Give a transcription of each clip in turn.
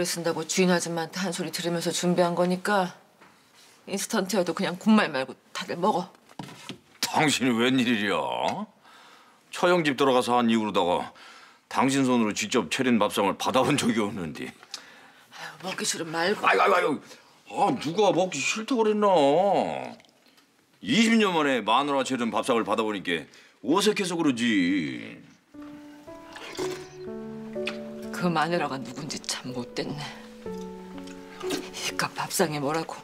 오래 쓴다고 주인 아줌마한테 한 소리 들으면서 준비한 거니까 인스턴트여도 그냥 군말 말고 다들 먹어. 당신이 웬일이야? 처형 집 들어가서 한 이후로다가 당신 손으로 직접 차린 밥상을 받아본 적이 없는데. 먹기 싫으면 말고. 아이고 아이고 아이고. 아 누가 먹기 싫다고 그랬나? 20년 만에 마누라 차린 밥상을 받아보니까 어색해서 그러지. 그 마누라가 누군지 참 못됐네. 이깟 밥상에 뭐라고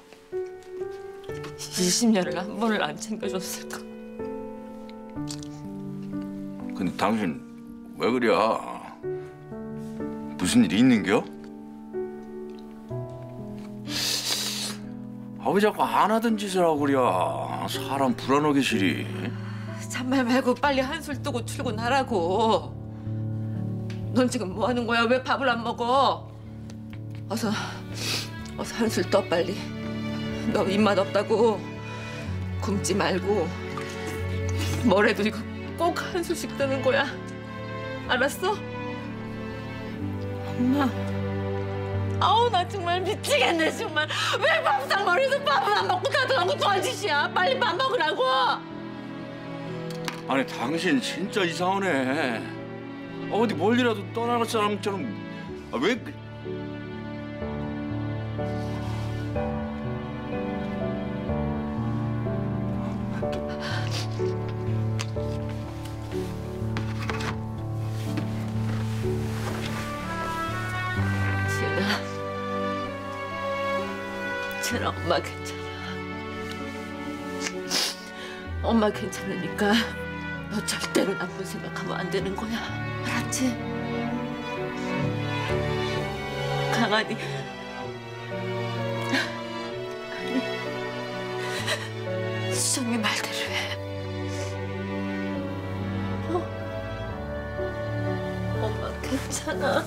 20년을 한 번을 안 챙겨줬을까? 근데 당신 왜 그래? 무슨 일이 있는겨? 아왜 자꾸 안 하던 짓을 하고 그래? 사람 불안하게 시리. 잔말 말고 빨리 한술 뜨고 출근하라고. 넌 지금 뭐 하는 거야? 왜 밥을 안 먹어? 어서 어서 한술 떠 빨리. 너 입맛 없다고 굶지 말고 뭐래도 이거 꼭 한술씩 뜨는 거야. 알았어? 엄마. 아우 나 정말 미치겠네 정말 왜 밥상 머리에서 밥을 안 먹고 엉뚱한 짓이야 빨리 밥 먹으라고 아니 당신 진짜 이상하네. 어디 멀리라도 떠나갈 사람처럼 아, 왜? 그- 지은아, 지은아 엄마 괜찮아. 엄마 괜찮으니까 너 절대로 나쁜 생각하면 안 되는 거야. 알았지? 강아지. 아니, 수정이 말대로 해. 어? 엄마 괜찮아. 아,